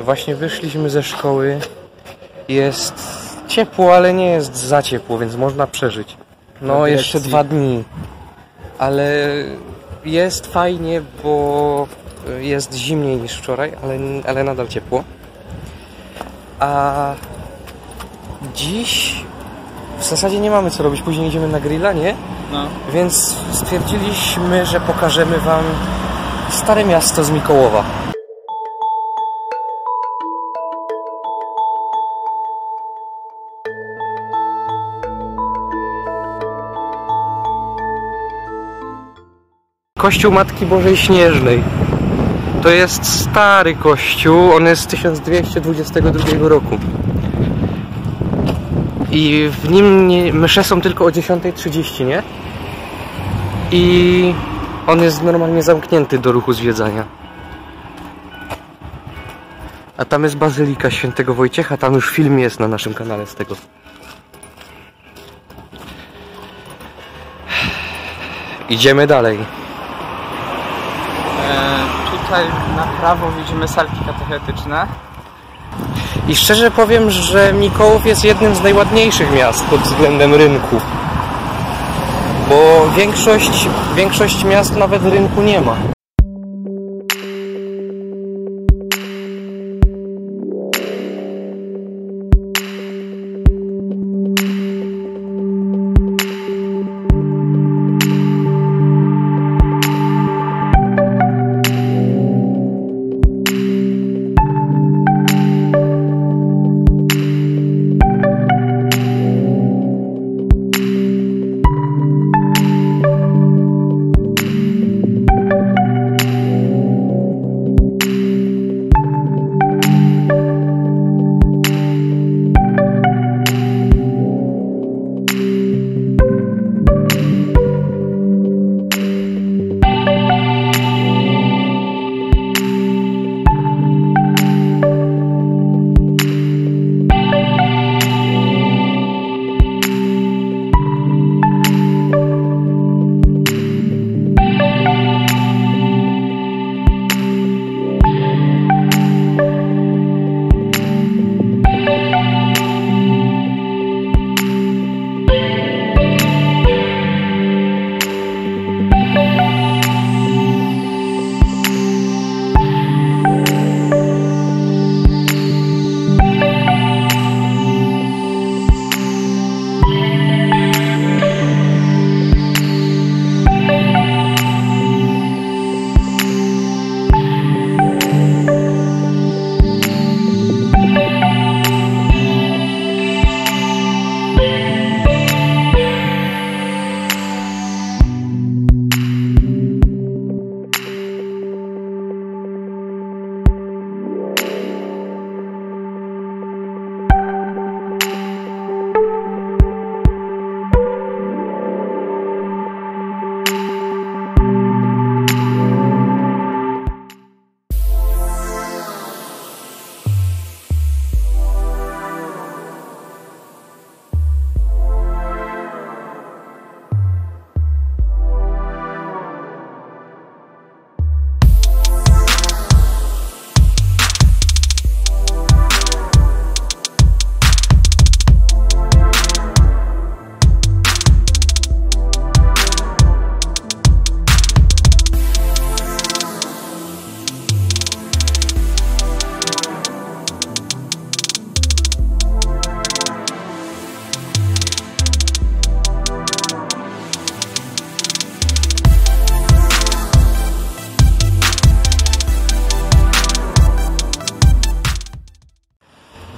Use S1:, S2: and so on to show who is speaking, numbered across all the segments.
S1: Właśnie wyszliśmy ze szkoły. Jest ciepło, ale nie jest za ciepło, więc można przeżyć. No, jeszcze dwa dni. Ale jest fajnie, bo jest zimniej niż wczoraj, ale, ale nadal ciepło. A dziś w zasadzie nie mamy co robić. Później idziemy na grilla, nie?
S2: No.
S1: Więc stwierdziliśmy, że pokażemy Wam stare miasto z Mikołowa. Kościół Matki Bożej Śnieżnej. To jest stary kościół, on jest z 1222 roku. I w nim nie, msze są tylko o 10.30, nie? I on jest normalnie zamknięty do ruchu zwiedzania. A tam jest Bazylika Świętego Wojciecha, tam już film jest na naszym kanale z tego. Idziemy dalej.
S2: Tutaj na prawo widzimy salki katechetyczne.
S1: I szczerze powiem, że Mikołów jest jednym z najładniejszych miast pod względem rynku. Bo większość, większość miast nawet rynku nie ma. Mm-hmm.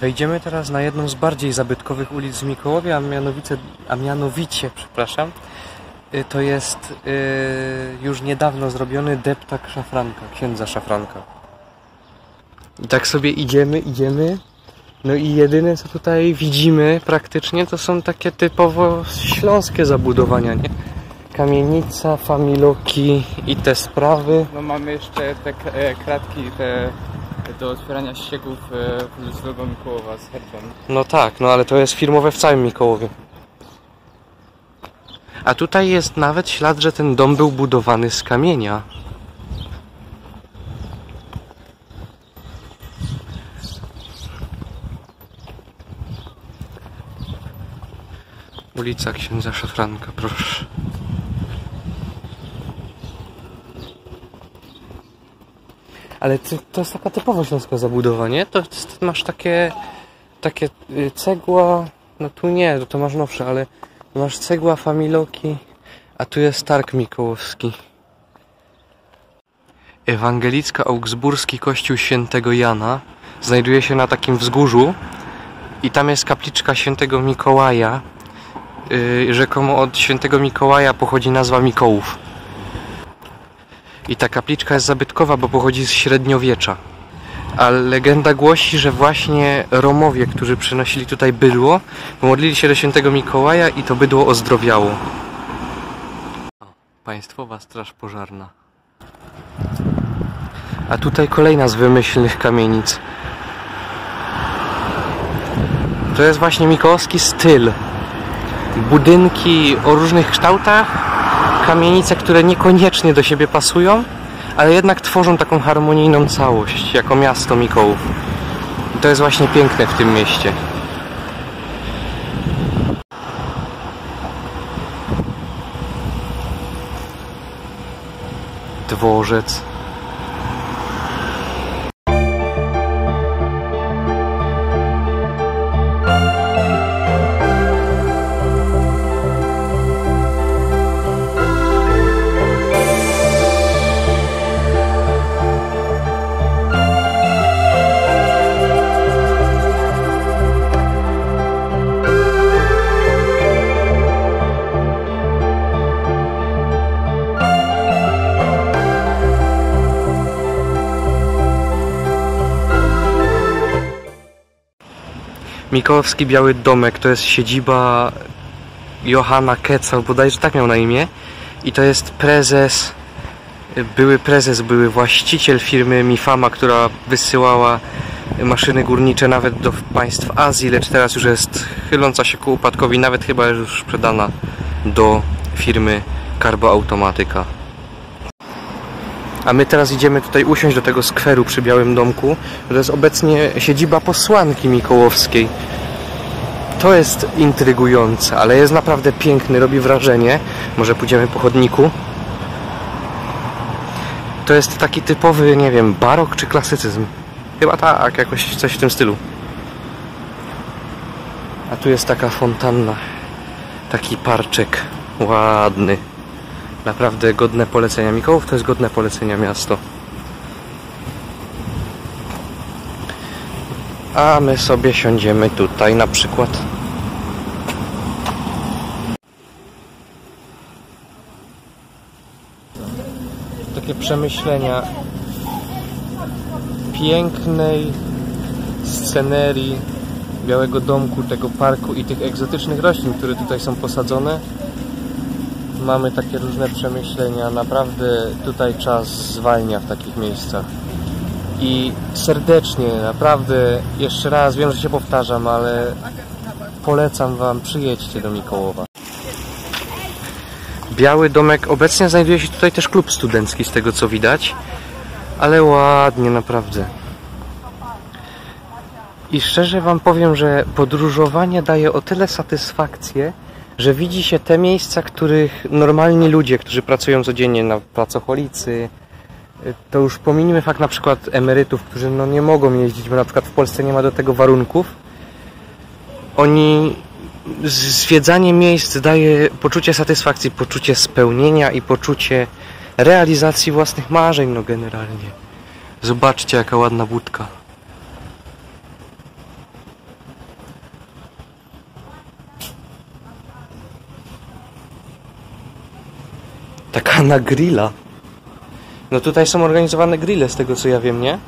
S1: Wejdziemy teraz na jedną z bardziej zabytkowych ulic w Mikołowie, a mianowicie, a mianowicie przepraszam, y, to jest y, już niedawno zrobiony deptak szafranka, księdza szafranka. I tak sobie idziemy, idziemy. No i jedyne co tutaj widzimy praktycznie to są takie typowo śląskie zabudowania, nie? Kamienica, familoki i te sprawy.
S2: No mamy jeszcze te e, kratki te do otwierania ścieków e, z logo Mikołowa, z herbem.
S1: No tak, no ale to jest firmowe w całym Mikołowie. A tutaj jest nawet ślad, że ten dom był budowany z kamienia. Ulica księdza Szafranka, proszę. Ale ty, to jest taka typowo śląska zabudowa, nie? To jest, masz takie, takie y, cegła, no tu nie, to masz nowsze, ale masz cegła, familoki, a tu jest Targ Mikołowski. Ewangelicka Augsburski Kościół Świętego Jana znajduje się na takim wzgórzu i tam jest kapliczka Świętego Mikołaja. Yy, rzekomo od Świętego Mikołaja pochodzi nazwa Mikołów. I ta kapliczka jest zabytkowa, bo pochodzi z średniowiecza. A legenda głosi, że właśnie Romowie, którzy przynosili tutaj bydło, pomodlili się do świętego Mikołaja i to bydło ozdrowiało. O, Państwowa Straż Pożarna. A tutaj kolejna z wymyślnych kamienic. To jest właśnie mikołowski styl. Budynki o różnych kształtach, kamienice, które niekoniecznie do siebie pasują, ale jednak tworzą taką harmonijną całość, jako miasto Mikołów. I to jest właśnie piękne w tym mieście. Dworzec. Mikołowski Biały Domek to jest siedziba Johanna Kecal, bodajże tak miał na imię. I to jest prezes, były prezes, były właściciel firmy Mifama, która wysyłała maszyny górnicze nawet do państw Azji, lecz teraz już jest chyląca się ku upadkowi, nawet chyba już sprzedana do firmy Carbo Automatyka. A my teraz idziemy tutaj usiąść do tego skweru przy Białym Domku. To jest obecnie siedziba posłanki Mikołowskiej. To jest intrygujące, ale jest naprawdę piękny, robi wrażenie. Może pójdziemy po chodniku. To jest taki typowy, nie wiem, barok czy klasycyzm. Chyba tak, jakoś coś w tym stylu. A tu jest taka fontanna. Taki parczek ładny. Naprawdę godne polecenia. Mikołów to jest godne polecenia miasto. A my sobie siądziemy tutaj na przykład. Takie przemyślenia pięknej scenerii Białego Domku, tego parku i tych egzotycznych roślin, które tutaj są posadzone mamy takie różne przemyślenia. Naprawdę tutaj czas zwalnia w takich miejscach. I serdecznie, naprawdę, jeszcze raz wiem, że się powtarzam, ale polecam Wam, przyjedźcie do Mikołowa. Biały Domek, obecnie znajduje się tutaj też klub studencki, z tego co widać, ale ładnie, naprawdę. I szczerze Wam powiem, że podróżowanie daje o tyle satysfakcję, że widzi się te miejsca, których normalni ludzie, którzy pracują codziennie na pracocholicy, to już pominimy fakt na przykład emerytów, którzy no nie mogą jeździć, bo na przykład w Polsce nie ma do tego warunków. Oni zwiedzanie miejsc daje poczucie satysfakcji, poczucie spełnienia i poczucie realizacji własnych marzeń, no generalnie. Zobaczcie, jaka ładna budka. Taka na grilla. No tutaj są organizowane grille, z tego co ja wiem, nie?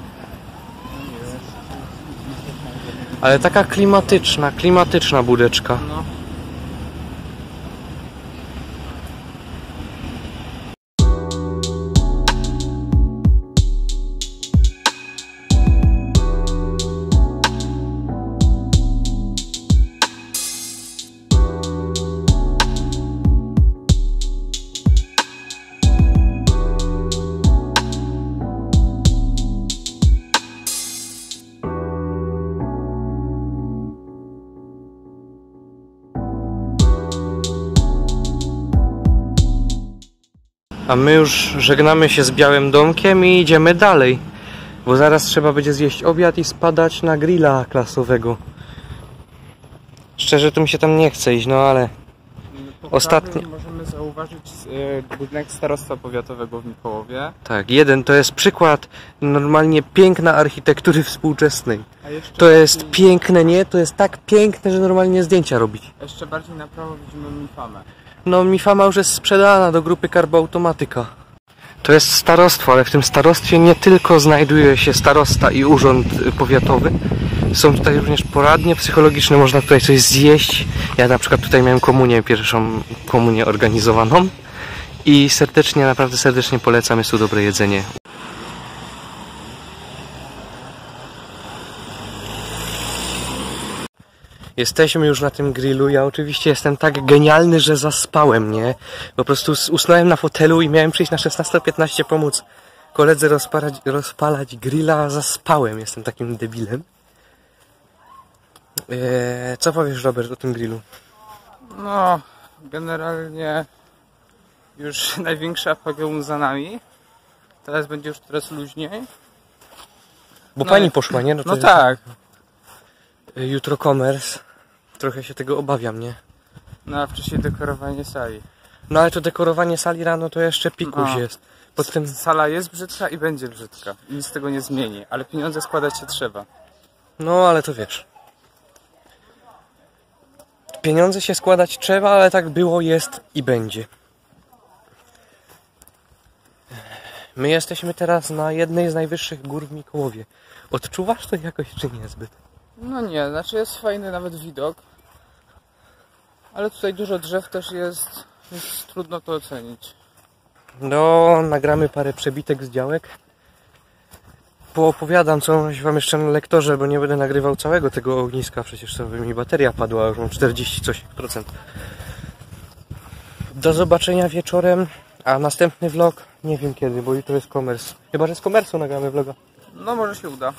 S1: Ale taka klimatyczna, klimatyczna budeczka. A my już żegnamy się z Białym Domkiem i idziemy dalej. Bo zaraz trzeba będzie zjeść obiad i spadać na grilla klasowego. Szczerze to mi się tam nie chce iść, no ale Ostatni-
S2: możemy zauważyć e, budynek starostwa powiatowego w Mikołowie.
S1: tak, jeden to jest przykład normalnie piękna architektury współczesnej. To jest piękne, nie? To jest tak piękne, że normalnie zdjęcia robić.
S2: Jeszcze bardziej na prawo widzimy Mifamę.
S1: No, Mifama już jest sprzedana do grupy Karboautomatyka. To jest starostwo, ale w tym starostwie nie tylko znajduje się starosta i urząd powiatowy. Są tutaj również poradnie psychologiczne, można tutaj coś zjeść. Ja na przykład tutaj miałem komunię, pierwszą komunię organizowaną. I serdecznie, naprawdę serdecznie polecam, jest tu dobre jedzenie. Jesteśmy już na tym grillu. Ja oczywiście jestem tak genialny, że zaspałem, nie? Po prostu usnąłem na fotelu i miałem przyjść na 16.15 pomóc koledze rozpalać, rozpalać grilla, a zaspałem. Jestem takim debilem. Eee, co powiesz, Robert, o tym grillu?
S2: No, generalnie już największy apogeum za nami. Teraz będzie już coraz luźniej.
S1: Bo
S2: No
S1: pani
S2: i-
S1: poszła, nie?
S2: No
S1: jest-
S2: tak.
S1: Jutro commerce. Trochę się tego obawiam, nie?
S2: No a wcześniej dekorowanie sali.
S1: No ale to dekorowanie sali rano to jeszcze pikuś
S2: No.
S1: jest. Pod tym...
S2: Sala jest brzydka i będzie brzydka. I nic z tego nie zmieni. Ale pieniądze składać się trzeba.
S1: No, ale to wiesz. Pieniądze się składać trzeba, ale tak było, jest i będzie. My jesteśmy teraz na jednej z najwyższych gór w Mikołowie. Odczuwasz to jakoś, czy niezbyt?
S2: No nie, znaczy jest fajny nawet widok. Ale tutaj dużo drzew też jest, więc trudno to ocenić.
S1: No, nagramy parę przebitek z działek. Poopowiadam coś wam jeszcze na lektorze, bo nie będę nagrywał całego tego ogniska, przecież to by mi bateria padła, już mam 40 coś procent. Do zobaczenia wieczorem, a następny vlog nie wiem kiedy, bo jutro jest komers. Chyba, że z komersu nagramy vloga.
S2: No może się uda.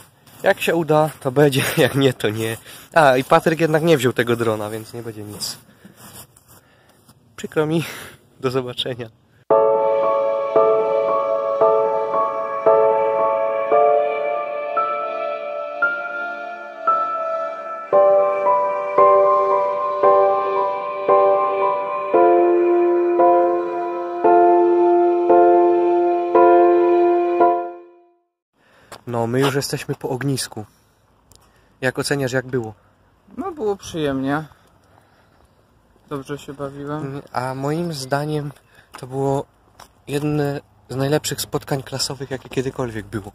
S1: Jak się uda, to będzie, jak nie, to nie. A, i Patryk jednak nie wziął tego drona, więc nie będzie nic. Przykro mi. Do zobaczenia. No, my już jesteśmy po ognisku. Jak oceniasz, jak było?
S2: No było przyjemnie. Dobrze się bawiłem.
S1: A moim zdaniem to było jedne z najlepszych spotkań klasowych, jakie kiedykolwiek było.